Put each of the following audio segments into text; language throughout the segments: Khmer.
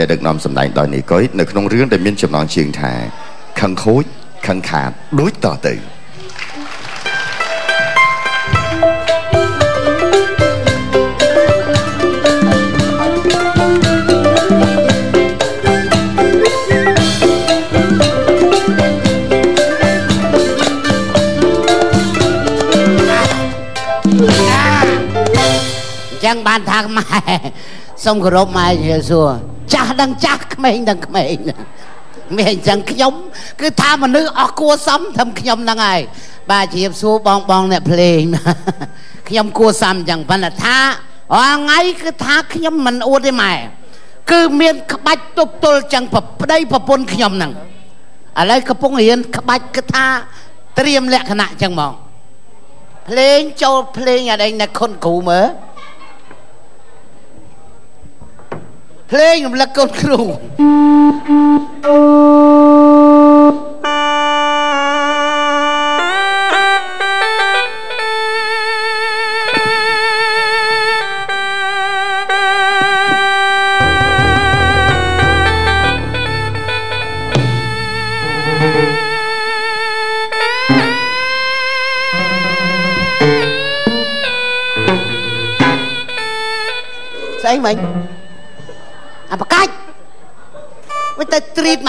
ដែលដឹកនាំសម្ដែងដោយនីកុយនៅក្នុងរឿងដែលមានចំណងជើងថាខឹងខូចខឹងខាតដូចតទៅអញ្ចឹងបានថាម៉ែសូមគោរពម៉ែជាសួរ ចាស់ដឹងចាស់ក្មេងដឹងក្មេងមានអញ្ចឹងខ្ញុំគឺថាមនុស្សអស់គួរសមត្រឹមខ្ញុំហ្នឹងហើយបាទជ្រាបសួរបងបងអ្នកភ្លេងខ្ញុំគួរសមអញ្ចឹងប៉ុន្តែថារាល់ថ្ងៃគឺថាខ្ញុំមិនអួតទេម៉ែគឺមានក្បាច់ទប់ទល់អញ្ចឹងប្រប្តីប្រពន្ធខ្ញុំហ្នឹងឥឡូវកំពុងរៀនក្បាច់គឺថាត្រៀមលក្ខណៈអញ្ចឹងហ្មងភ្លេងចូលភ្លេងអីនៅខុនគ្រូមើល ភ្លេងរំលឹកកូនគ្រូ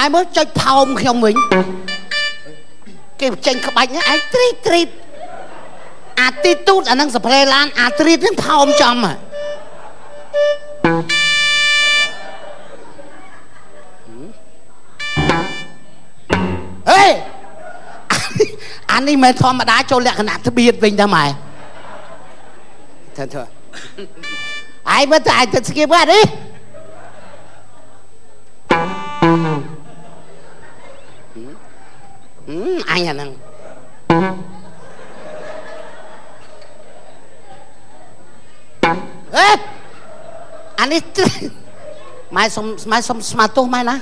ទៅទ្រីតម៉ែមើលចុចផោមខ្ញុំវិញគេចេញក្បាច់ហ្នឹងឯងទ្រីតទ្រីតអាទីទូតអាហ្នឹងសប្រេឡានអាទ្រីតហ្នឹងផោមចំហ៎អេអានេះមិនធម្មតាចូលលក្ខណៈត្បៀតវិញតើម៉ែធ្វើធ្វើ ai mới tại thật kia quá đi ừ, anh à năng ê anh ấy mai xong mai xong mà tôi mai nè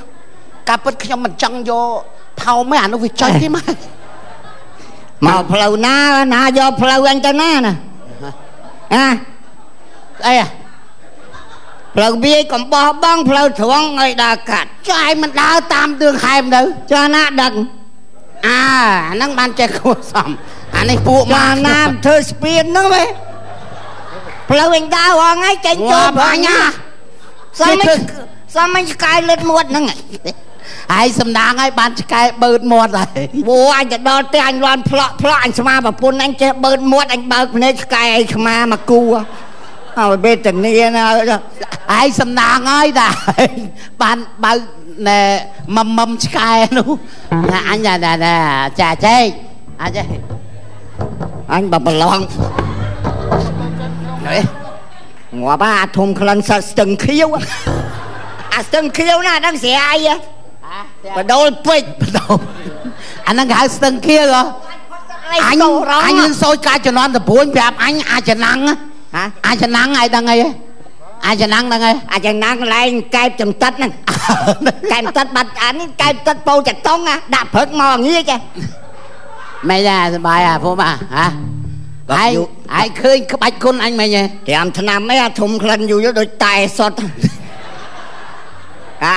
cà bứt khi mình chăng vô thao mấy anh nó bị chơi cái mai មកផ្លូវណាណាយកផ្លូវអញទៅណាណាអា đây à ផ្លូវវាយកំបោះបងផ្លូវត្រង់ឲ្យដើរកាត់ cho ai mình đau tam đường hai mình đâu ចាណាដឹ ក à nó ban chơi cua xong anh ấy phụ ចា mà ណាធ្វើស្ពានហ្នឹងហ៎ផ្លូវអញដើរហងៃចេញចូល Ủa, បា bà ញ់ nha សមមិនសមមិនឆ្កែលិតមាត់ហ្នឹង ai xâm đáng ai ban cái bớt một rồi វោអញទៅដល់ផ្ទះអញលន់ផ្លោះផ្លោះអញស្មាប្រពន្ធអញចេះបើកមាត់អញបើកភ្នែកឆ្កែអីស្មាមកគូហើ យបេតនីណា ai xâm đáng ai đã ban bao nè mầm mầm cái luôn nè anh nè nè nè chà chê anh chê អញបើប្រឡង Đấy. ងាប់អាធំក្លិនសឹកស្ទឹងខៀវអាស្ទឹងខៀវណាដឹងស្រីអីហ៎ À, បដូលពេជ្រ đâu anh đang gãi sân kia rồi អី anh កោរង anh lên sôi cái cho nó tập bốn đẹp anh ai cho năng á ហ៎ ai cho năng ai đang ngay ai cho năng đang ngay អាចណាំងកន្លែងកែបចំតិតហ្នឹងកែបតិតបាត់អានេះកែបតិតពោចតុងណាដាក់ព្រឹកមកងាយចេះ mày nhà bài à phụ mà hả Gặp ai vụ- ai khơi cái bạch con anh mày nhỉ 5ឆ្នាំអីអាធំក្លិនយូរយូរដូចតែសុតអា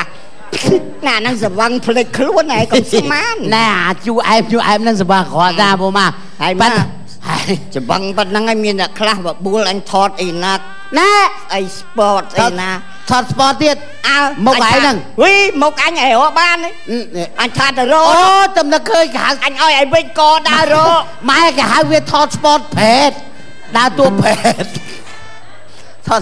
ណាហ្នឹងសវឹងភ្លេចខ្លួនហើយកុំស្មាន nè chú em chú em nên bà khó ra phụ mà Hay Bắt- mà. Hay. សវឹងប៉ុណ្ណឹងឯងមានតែខ្លះបបួលអញថតអីណា nè អីស្ពតអីណាថតស្ពតទៀតអើមុខឯងហ្នឹងវីមុខអញឲ្យរកបានទេ Ừ, nè. អញថាទៅរកអូតំណឹកឃើញគេហៅអញឲ្យឲ្យវិញកដើររកម៉ែគេហៅវាថតស្ពតប្រេតដើរតួប្រេតថត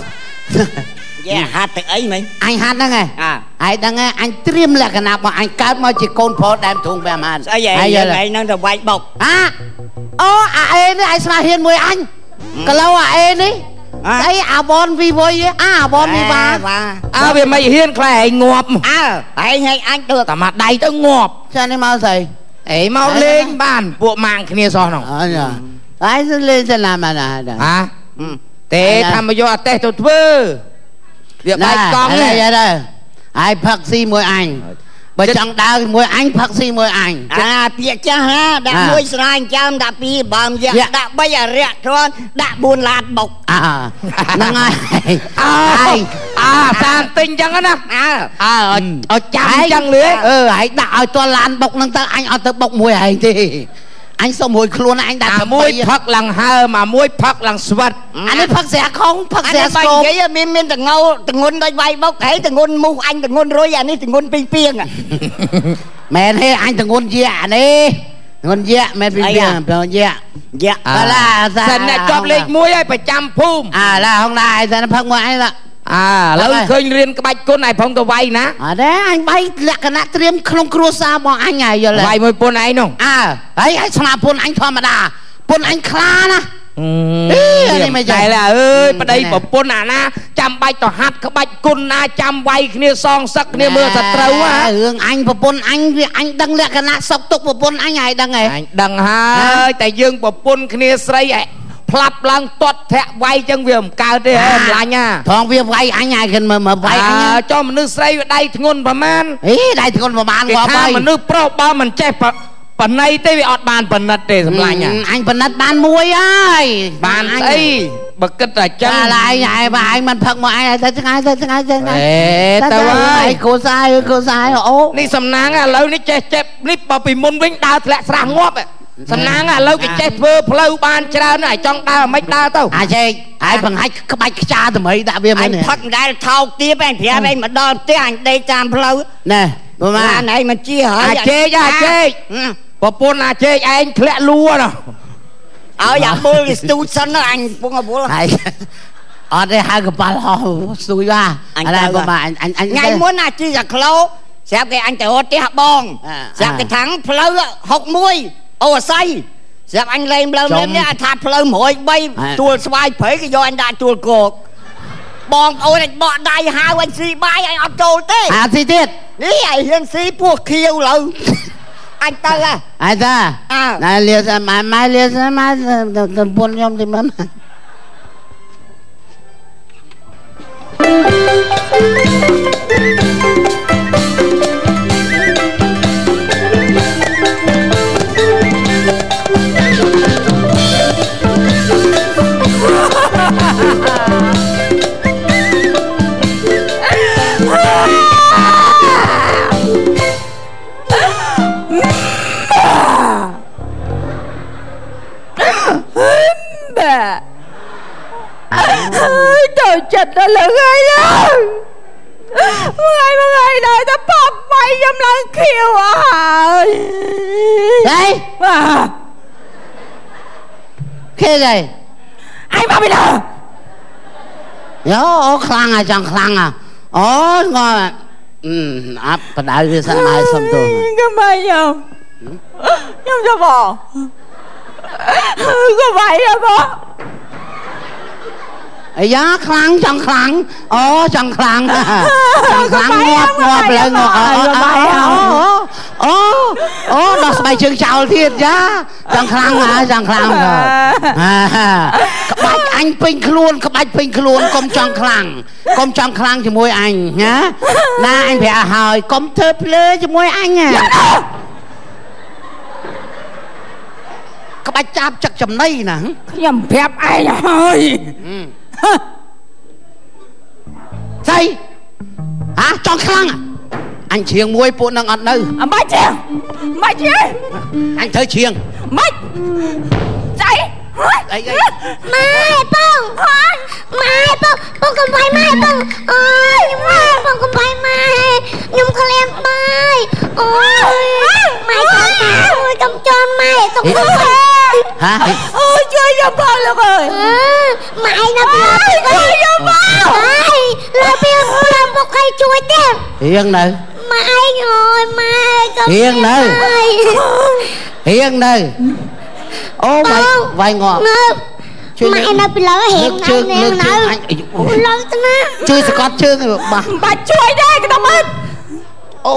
យេហាត់ទៅអីមិញអញហាត់ហ្នឹងឯងអើហើយដឹងឯងអញត្រៀមលក្ខណៈរបស់អញកើតមកជាកូនប្រុសដើមធុងបែបអានស្អីឯងហើយយយើងល់ឯងនឹងទៅវាយបុកហ่า អូអាអេនេះឯងស្មាហ៊ានមួយអញកឡូអាអេនេះហ៎ស្អីអាបនវីវុយអាអាបនវីវ៉ាវ៉ាអើវាមិនហ៊ានខ្លែងងាប់អើឯងឲ្យអញទៅតែមកដៃទៅងាប់ចានេះមកស្អីអេមកលេងបានពួកម៉ាងគ្នាសោះហ្នឹងអញអាយទៅលេងទៅណាមកណាដែរហា Ừ. ទេអញថាមកយកអាតេះទៅធ្វើវាបែកកង់នេះនេះយ៉ាដែរហើយផឹកស៊ីមួយអញ បើចង់ដើរជាមួយអញផឹកស៊ីមួយអញអាពាក្យចាស់ណាដាក់អាមួយស្រាញចាំដាក់ពីរបើមយ៉ាយ៉ាដាក់3អរិយធនដាក់4ឡាតបុកអើហ្នឹងហើយអើហើយអើសានទិញចឹងណាអើអើឲ្យឲ្យចាំចឹងលឿអឺហើយដាក់ឲ្យតឡានបុកហ្នឹងទៅអញអត់ទៅបុកមួយឯងទេ អញសុំមួយខ្លួនអញដាក់អាមួយផឹកឡើងហើមអាមួយផឹកឡើងស្វិតអានេះផឹកស្រាខុងផឹកអាស្រានេះស្បាញ់គមនិយាយមានមានតងោតងន់ដូចវាយបុកហើយតងន់មូសអញតងន់រុយអានេះតងន់ពីងពីងអាមែនទេអញតងន់ជាអានេះតងន់ជាមែនពីអីពីអាតងន់ជាយ៉ាបាឡាសាសិនអ្នកជាប់លេខ1ឲ្យប្រចាំភូមិអាឡាហងដែរតែផឹកមួយអញឡា អើឥឡូវហ្នឹងហើយឃើញរៀនក្បាច់គុណឲ្យផងទៅវាយណាអត់ទេអញបៃលក្ខណៈត្រៀមក្នុងគ្រួសាររបស់អញហើយយល់ទេវាយមួយពុនឯងនោះអើហើយហើយស្មាពុនអញធម្មតាពុនអញខ្លាណាអេអានេះមិនចាស់តែឡាអើយប្តីប្រពន្ធអាណាចាំបាច់ទៅហាត់ក្បាច់គុណណាចាំវាយគ្នាសងសឹកគ្នាមើលសត្រូវហ่าរឿងអញប្រពន្ធអញវាអញដឹងលក្ខណៈសុកទុកប្រពន្ធអញហើយដឹងហ៎អញដឹងហើយតែយើងប្រពន្ធគ្នាស្រីឯ ផ្លាប់ឡើងទាត់ធាក់វាយចឹងវាមិនកើតទេហ៎ម្លាញ់ណាថងវាវាយអញហើយគិនមើលមើលវាយអញអើចុះមនុស្សស្រីវាដៃធ្ងន់ប្រមាណអេដៃធ្ងន់ប្រហែលគេងាប់ថាហើយមនុស្សប្រុសបើមិនចេះបបណៃទេវាអត់បានបណិតទេសម្លាញ់ណាអញបណិតបានមួយហើយបានស្អីបើគិតតែចឹងចាឡាយហើយបើអញមិនផឹកមកអញទៅឆ្ងាយទៅឆ្ងាយទៅឆ្ងាយអេទៅហើយគូសាយគូសាយអូនេះសំណាងឥឡូវនេះចេះចេះនេះបើពីមុនវិញដើរធ្លាក់ស្រះងាប់ហ៎ សំណាងឥឡូវគេចេះធ្វើផ្លូវបានច្រើនហើយចង់ដើរមិនដើរទៅអាចេហើយបង្ហាច់ក្បាច់ខ្ចាតម្រៃដាក់វាមែអនញទេផឹកមិនដែលថោកទៀតឯងប្រាប់ឯងមកដល់ផ្ទះអញដេកតាមផ្លូវណែប្រហែអាលនឯងមិនជាហើយអាជេកអាជេកហឹមប្រពន្ធអាជេកឯងធ្លាក់លួណោះឲ្យអាបុលវាស្ទូចសិនណាអញពងអាបុលហើយអត់ទេហៅកប៉ាល់ហោះស្ទួយបាទអញអត់ទៅទេប្រហែលអញអញថ្ងៃមុនអាជីអាក្លោស្រាប់គេអញទៅរត់ផ្ទះបងអ่าស្រាប់គេថាំងផ្លូវ61 អូអាស័យស្រាប់អញលេងផ្លូវចំលេងនេះអាថាផ្លូវ103ទួលស្វាយព្រៃគេយកអញដាក់ទួលគោកបងប្អូនអញបកដៃហៅអញស៊ីបាយអញអត់ចូលទេអាទីទៀតនេះឯងហ៊ានស៊ីពោះខៀវលើអញទៅហ่ะអើតាអើណែលាសម៉ែម៉ែលាសម៉ែតំពុនខ្ញុំទីម៉ែ tôi ខ្លាំងអាចង់ខ្លាំងអាអូងអឺអាប់បដៅវាសិនហើយសុំទោស Cái mày nhầm Nhầm cho bò Có vậy hả bò អាយ៉ាខ្លាំងចង់ខ្លាំងអូចង់ខ្លាំងចង់ខ្លាំងងាប់ងាប់លើងាប់អូអូអូដោះស្បែកជើងចោលទៀតយ៉ាចង់ខ្លាំងហើយចង់ខ្លាំងក្បាច់អញពេញខ្លួនក្បាច់ពេញខ្លួនកុំចង់ខ្លាំងកុំចង់ខ្លាំងជាមួយអញណាណាអញប្រាប់ហើយកុំធ្វើភ្លើជាមួយអញណាក្បាច់ចាប់ចឹកចំណៃណា Nhầm phép ai rồi ស្អីហ៎ចង់ខ្លាំងអញជ្រៀងមួយពួកនឹងអត់នៅ À mày chứ Mày chứ អញធ្វើជ្រៀង Mày Chạy អីអីម៉ែបងម៉ែបងបងកំបាយម៉ែបងអូយម៉ែបងកំបាយម៉ែខ្ញុំក្លៀមបាយអូយម៉ែចាំម៉ែអូយកំចន់ម៉ែ ទុកទៅហ៎ Ôi chơi nhầm bò luôn rồi ម៉ែណាពីលើពីយកមកហើយលើពីលើមកឲ្យជួយទេរៀងនៅម៉ែអើយម៉ែកំរៀងនៅរៀងនៅអូវាយវាយងក់នៅជួយម៉ែនៅពីលើហៀងជើងនៅលើកជើនៅងអញអីលើទៅណាជួយសកត់ជើងឲ្យបាស់ Bà chơi đây cái đâu mất អូ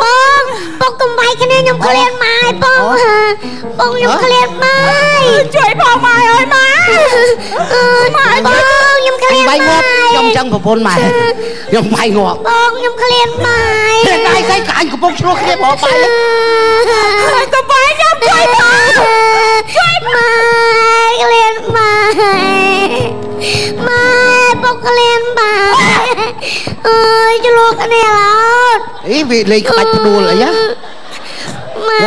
បងបងកំបាយគ្នាខ្ញុំក្លៀនម៉ែបងបងខ្ញុំក្លៀនម៉ែ Chơi bò mày ơi má អើយម៉ែបងខ្ញុំខ្ញុំក្លៀនបាយបាយងាប់ខ្ញុំចឹងប្រពន្ធម៉ែខ្ញុំបាយងាប់បងខ្ញុំក្លៀនបាយតែដៃស្អីក៏អញកំពុងឆ្លោះគ្នាបោបាយទៅបាយខ្ញុំជួយផងជួយម៉ែក្លៀនបាយម៉ែបងក្លៀនបាយអើយឆ្លោះគ្នាឡោតអីវាលេងក្បាច់ផ្ដួលអីហ៎ម៉ែ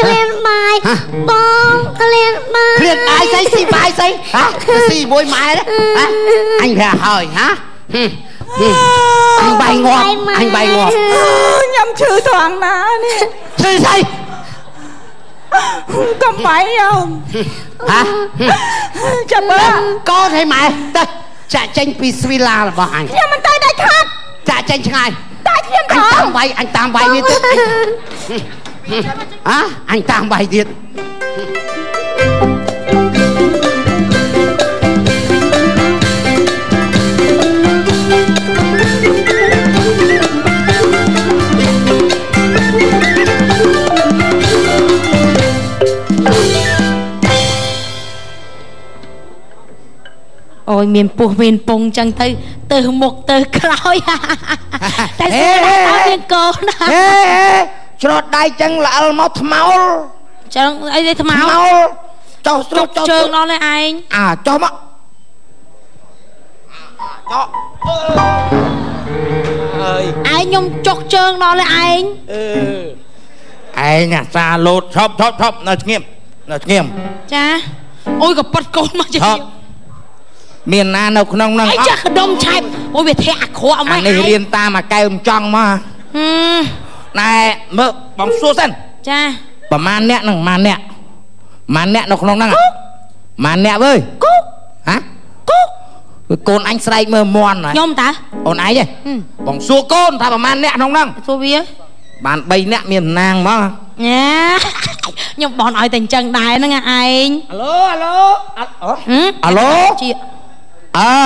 ក្លៀនបាយហ៎បង ក្លៀនបាយគ្រៀតបាយស្អីស៊ីបាយស្អីហ៎ទៅស៊ីមួយម៉ែណាហ៎អញប្រាប់ហើយហ៎ហឹមហឹមអញបាយងាប់អញបាយងាប់ខ្ញុំឈឺត្រង់ណានេះឈឺស្អីកំបាយខ្ញុំហ៎ចាំមើលកូនឲ្យម៉ែទៅចាក់ចេញពីស្វីឡារបស់អញខ្ញុំមិនទៅដាច់ខាត់ចាក់ចេញឆ្ងាយតែខ្ញុំអថញងតាមបាយអញតាមបាយវាទៀតហ៎អញតាមបាយទៀត យមានពោះមានពងចឹងទៅទៅមុខទៅក្រោយតែស្គាល់ថាមានកូនណាហេច្រត់ដៃចឹងល្អលមកថ្មោលចឹងអីទេថ្មថ្មោលចុះស្រុចុកកចុះជើងដល់នេះឯងអាចុះមកចុះអើយឯងខ្ញុំចុកជើងដល់នេះឯងអឺឯងអាសាលោតឈប់ឈប់ឈប់នៅស្ងៀមនៅស្ងៀមចាអូយក៏ប៉ាត់កូនមកចាឈប់ មានណានៅក្នុងហ្នឹងអីអចាត់កដុំឆែបអូយវាធាក់អាក្រក់អាម៉េចនេះរៀនតាមអាកែវចង់មកហឹមណែមើលបងសួរសិនចាប្រហែលអ្នកហ្នឹងប្រហែលអ្នកប្រហែលអ្នកនៅក្នុងហ្នឹងប្រហែលអ្នកវើយគូហ៎គូកូនអញស្រែកមើលមន់ហើយខ្ញុំតាអូនឯងទេហឹមបងសួរកូនថាប្រហែលអ្នកក្នុងហ្នឹងសួរវាបាន3អ្នកមានណាងមកញ៉ាខ្ញុំបនឲ្យតែអញ្ចឹងដែរហ្នឹងឯងអាឡូអាឡូអត់អូហឹមអាឡូជា អើ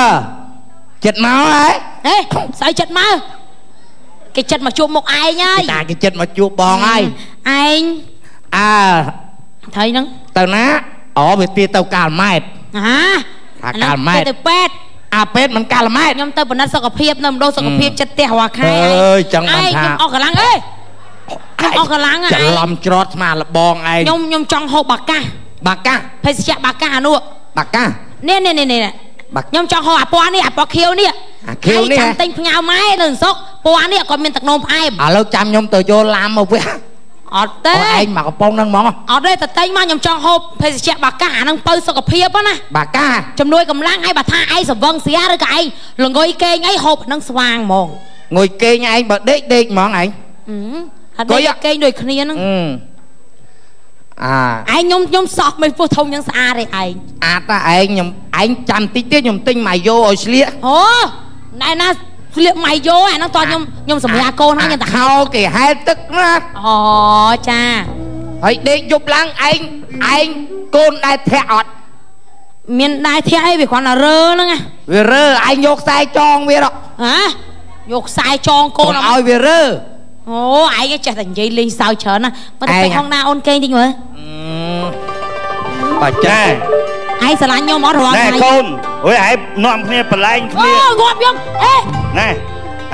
ចិត្តមកហើយហេស្អីចិត្តមកគេចិត្តមកជួបមុខឯងហើយតាគេចិត្តមកជួបបងហើយឯងអើថៃហ្នឹងទៅណាអូវាទីទៅកាលម៉ែតអាថាកាលម៉ែតទៅពេទ្យអាពេទ្យមិនកាលម៉ែតខ្ញុំទៅបណ្ឌិតសុខភាពនៅមណ្ឌលសុខភាពចិត្តផ្ទះរាល់ខែអើយចង់បានថាឯងខ្ញុំអស់កម្លាំងអេខ្ញុំអស់កម្លាំងហ៎ច្រឡំច្រត់ស្មាលបងឯងខ្ញុំខ្ញុំចង់ហូបបាកាសបាកាភេសជ្ជៈបាកាសអានោះបាកានេះនេះនេះនេះ បាកាខ្ញុំចង់ហូបអាពណ៌នេះអាពណ៌ខៀវនេះអាខៀវនេះចាំហ៎ទិញផ្ញើម៉ែនៅសុកពណ៌នេះក៏មានទឹកនោមផ្អែមឥឡូវចាំខ្ញុំទៅយកឡាមមកវិញអត់ទេអូឯងមកកំប៉ុងហ្នឹងហ្មងអត់ទេតែទិញមកខ្ញុំចង់ហូបភេសជ្ជៈបាកាសអាហ្នឹងបើសុខភាពណាបាកាជំនួយកម្លាំងឲ្យបើថាឯងសង្វឹងសៀឬក៏ឯងល្ងុយគេងអីហូបហ្នឹងស្វាងហ្មងងុយគេងឯងបើដេកដេកហ្មងឯងអឺអត់កុដេយកគេងដូចគ្នាហ្នឹងអឺអាឯងខ្ញុំខ្ញុំសោះមិនពោះធំយ៉ាងស្អាតទេឯងអាតាឯងខ្ញុំឯងចាំតិចទៀតខ្ញុំទិញម៉ាយ៉ូឲ្យស្លៀកអូណែណាស្លៀកម៉ាយ៉ូអាហ្នឹងតោះខ្ញុំខ្ញុំសម្រាប់កូនហើយខ្ញុំតែខោគេហែលទឹកណាអូចាហើយដេកយប់ឡើងឯងឯងកូនដែរធាក់អត់មានដែរធាក់អីវាគ្រាន់តែរើហ្នឹងវារើឯងយកខ្សែចងវាហ៎យកខ្សែចងកូនឲ្យវារើអូឯងចេះតែនិយាយលេងសើចច្រើនណាប៉ុន្តែពេលហងណាអូនគេងតិចមើលបាទចា ឯងស្រឡាញ់ខ្ញុំអត់រាល់ណែថ្ងៃកូនអើយឯងនាំគ្នាបលែងអូគ្នាងាប់ខ្ញុំអេណែ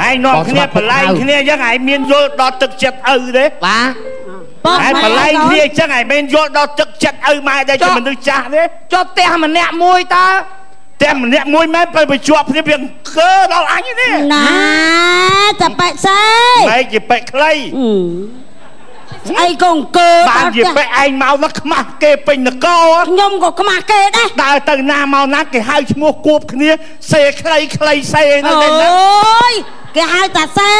ឯងនាំគ្នាបលែងគ្នាអញ្ចឹងឯងមានយល់ដល់ទឹកចិត្តឪទេបាទបងឯងបលែងគ្នាអញ្ចឹងឯងមានយល់ដល់ទឹកចិត្តឪម៉ែដែរជាមនុស្សចាស់ទេចុះផ្ទះម្នាក់មួយតើតែម្នាក់មួយម៉ែទៅបញ្ជាប់គ្នាវាអង្គើដល់អញទេណាតែបែកសេម៉ែជាបែកខ្លី ស្អីក៏អង្គើបានជាបែកឯងមកមកខ្មាស់គេពេញនគរខ្ញុំក៏ខ្មាស់គេដែរដើរទៅណាមកណាគេហៅឈ្មោះគួបគ្នាសេខ្លីខ្លីសេនៅអូតែណាយគេហៅតាសេ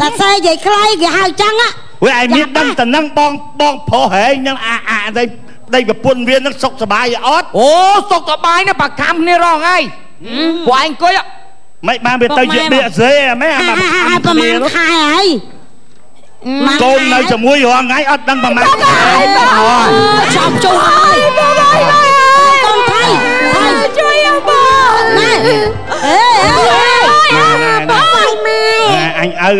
តាសេនិយាយខ្លីគេហៅចឹងហ៎វាឯងមានដឹងតំណឹងបងបងប្រុសហែងនឹងអាអាទៅប្តីប្រពន្ធវានឹងសុខសប្បាយអត់អូសុខសប្បាយណាស់ប្រកម្មគ្នារងហើយពួកឯងអង្គុយមិនបានវាទៅជាបៀកសេអាមែនអាអាមកអាប្រហែលខែហើយ កូននៅជាមួយរងថ្ងៃអត់ដឹងប្រមាណខែចាំចូលហើយកូនថៃថៃជួយខ្ញុំបងណែអេបងបាយម៉ែអញឪ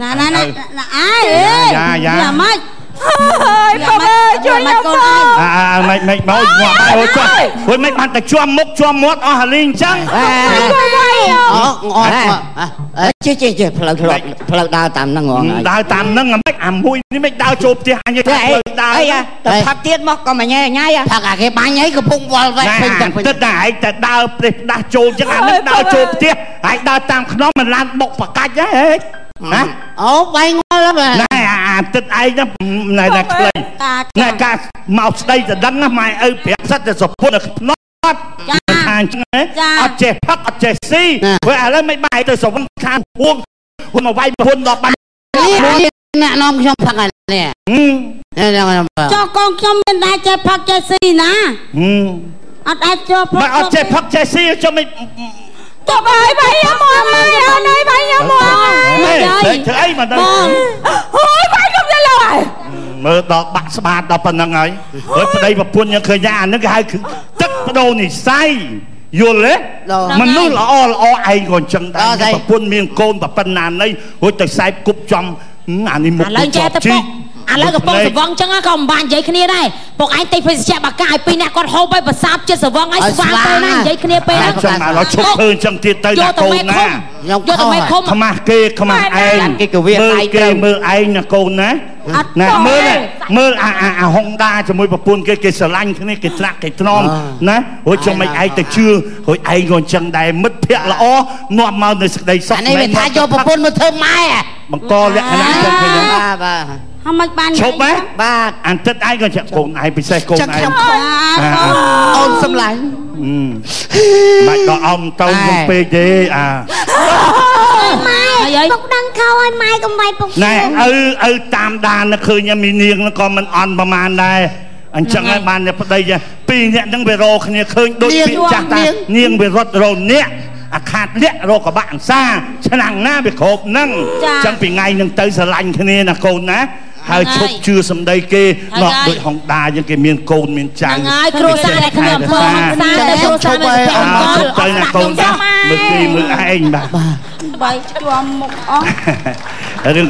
ណាណាណាអាយអេយ៉ាយ៉ាយ៉ាម៉េចអយបងអើយជួយខ្ញុំបង អើមិនមិនមកងាប់ហើយអូចុះហួយមិនបានតែជាប់មុខជាប់មាត់អស់ហលីងអញ្ចឹងជួយໄວអូអត់អត់ជិះជិះជិះផ្លូវធ្លាប់ផ្លូវដើរតាមហ្នឹងងងហើយដើរតាមហ្នឹងអាម៉េចអាមួយនេះមិនដើរចូលផ្ទះអញទេតែអីដើរអីតែផឹកទៀតមកក៏មិនញ៉ៃញ៉ៃផឹកអាគេបាញ់អីកំពុងវល់វែកណាពេញទាំងពេញទឹកតែឯងតែដើរផ្ទះដាស់ចូលអញ្ចឹងអានេះដើរចូលផ្ទះឯងដើរតាមខ្នំមិនឡានបុកបកាច់ហ៎ហេណាអូបែងវល់បាទណែ អាអាទឹកឯងហ្នឹងណែណែខ្លីតាណែការមកស្ដីទៅដឹងណាម៉ែឪប្រាប់សិតតែសុពុតនៅក្នុងអត់ថាអញ្ចឹងហ៎អត់ចេះផឹកអត់ចេះស៊ីព្រោះឥឡូវមិនបាយទៅស្រវឹងខានពួងហ៊ុនមកវាយហ៊ុនដល់បាននេះអ្នកនាំខ្ញុំផឹកអានេះហឹមនេះខ្ញុំចុះកូនខ្ញុំមានដែរចេះផឹកចេះស៊ីណាហឹមអត់អាចចូលផឹកបើអត់ចេះផឹកចេះស៊ីចុះមិនចុះបាយបាយខ្ញុំមកមកអូនអើយបាយខ្ញុំមកហេធ្វើអីមកទៅប មើលដល់បាក់ស្បាតដល់ប៉ុណ្្នឹងហើយហើយប្តីប្រពន្ធយើងឃើញថាអាហ្នឹងគេហៅគឺទឹកបដូរនិស័យយល់ទេមនុស្សល្អល្អឯងក៏អញ្ចឹងដែរប្រពន្ធមានកូនប្រប៉ុណ្ណាណីរួចទៅខ្សែគប់ចំអានេះមុខឥឡូវចេះទៅពុកឥឡូវកំពុងសវងចឹងក៏មិនបាននិយាយគ្នាដែរពុកឯងតិចភេសជ្ជៈបាកាឲ្យពីរអ្នកគាត់ហូបឲ្យប្រសាបចិត្តសវងឲ្យស្វាងទៅណានិយាយគ្នាពេលហ្នឹងចឹងឥឡូវឈប់ធ្វើអញ្ចឹងទៀតទៅយកណាទៅកូនមេណាឃុំខ្ញុំយកទៅមេឃុំខ្មាស់គេខ្មាស់ឯងគេក៏វាមើលដៃគេត្រូវមើលឯងណាកូនណាអត់ ណាទៅមើលទេមើលអាអាអាហុងដាជាមួយប្រពន្ធគេគេស្រឡាញ់គ្នាគេត្រាក់គេថ្នមណារួចចុះមិនឯងទៅជឿរួចឯងក៏អញ្ចឹងដែរមិត្តភក្តិល្អនាំមកនៅសេចក្តីសុខអានេះវាថាយកប្រពន្ធមកធ្វើម៉ែបង្កលក្ខណៈអញ្ចឹងឃើញទេបាទបាទហើយមិនបានឈប់ហ៎បាទអានទឹកឯងក៏អញ្ចឹងកូនឯងពិសេសកូនឯងបាទអូនសំឡាញ់បាច់ដល់អមទៅមុខពេកទេអាម៉ែហើយអីពុកដឹង ខោឲ្យម៉ែកុំបាយពុកណែឪឪតាមដាននឹកឃើញមីនាងហ្នឹងក៏មិនអន់ប្រមាណដែរអញ្ចឹងហើយបានតែប្តីចាពីរនាក់ហ្នឹងវារកគ្នាឃើញដូចពីចាស់តានាងវារត់រនាក់អាខាតលាក់រកកបាក់អង្សាឆ្នាំងណាវាគ្រប់ហ្នឹងអញ្ចឹងពីថ្ងៃហ្នឹងទៅស្រឡាញ់គ្នាណាកូនណា ហើយឈប់ជឿសម្ដីគេនោះដូចហុងដាយើងគេមានកូនមានចៅហ្នឹងហើយគ្រូសាស្ត្រគ្នាអំពើហង្សាតែគ្រូសាស្ត្រនៅស្ពងអើកលជប់ទៅណាកូនណាមើលគេមើលឯងបាទបាយជាប់មុខអស់រឿង